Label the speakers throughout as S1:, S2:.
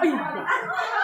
S1: 哎呀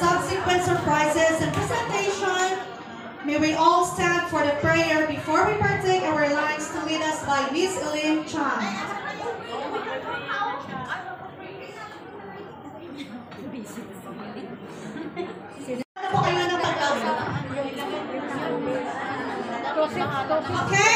S1: subsequent surprises and presentation, may we all stand for the prayer before we partake our lines to lead us by Miss Elaine Chan. Okay?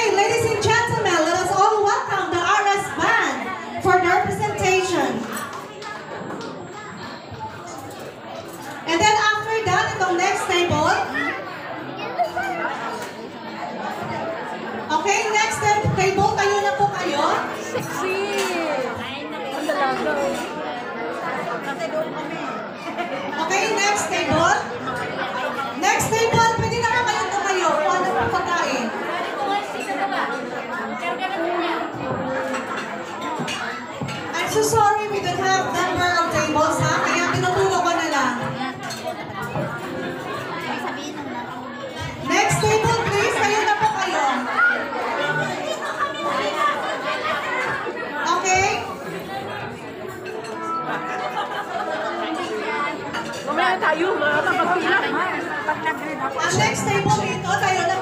S2: tayo makakapagpila.
S1: Ang next table dito, tayo na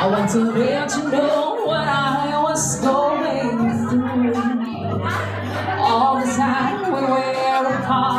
S3: I want to let to know what I was going through all the time when we're apart.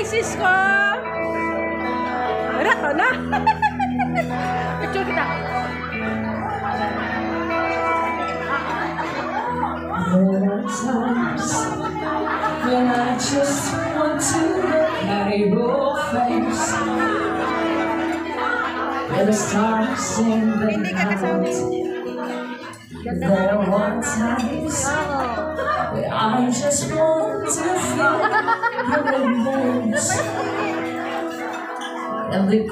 S2: Hi, Cisco! Wala to na. Picture kita.
S3: There are times when I just want to look at your face. There's times in the night. There are times I just want to feel your embrace. And the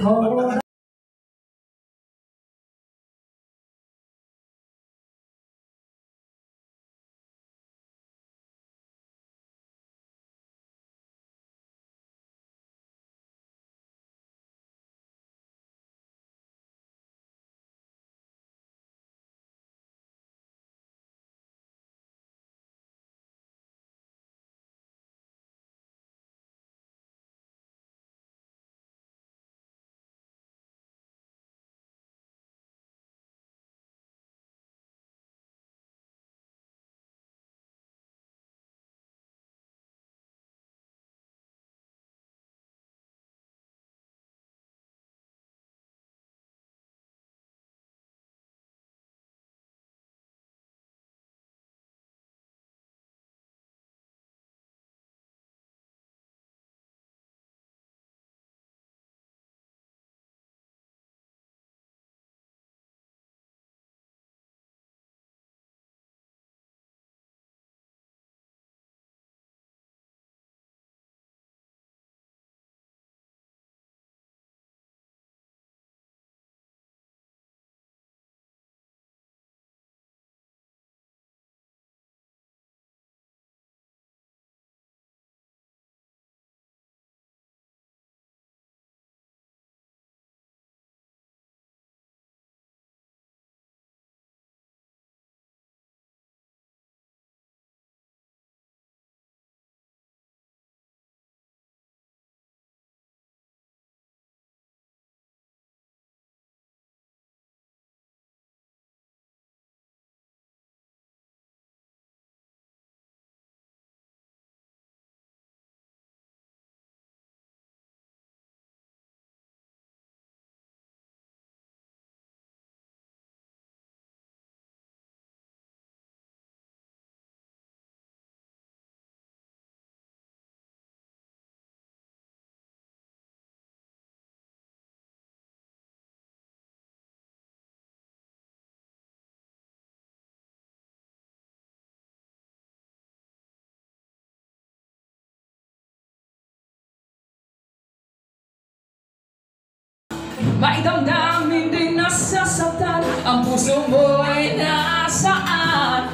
S3: cold Maidamdamin din nasasaktan Ang puso mo ay nasaan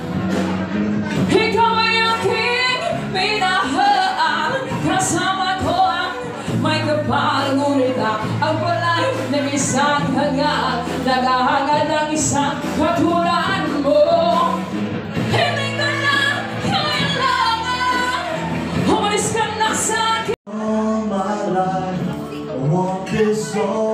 S3: Ikaw ay aking minahal Kasama ko ang may kapal Ngunit ang palay ng isang hangal Naghahangad ng isang katulad mo Hindi ka na kailangan Umalis ka na sa akin
S4: all my life. I this all.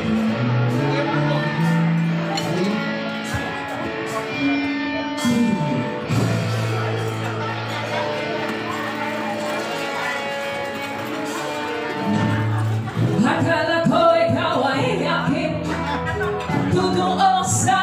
S3: Totoo sa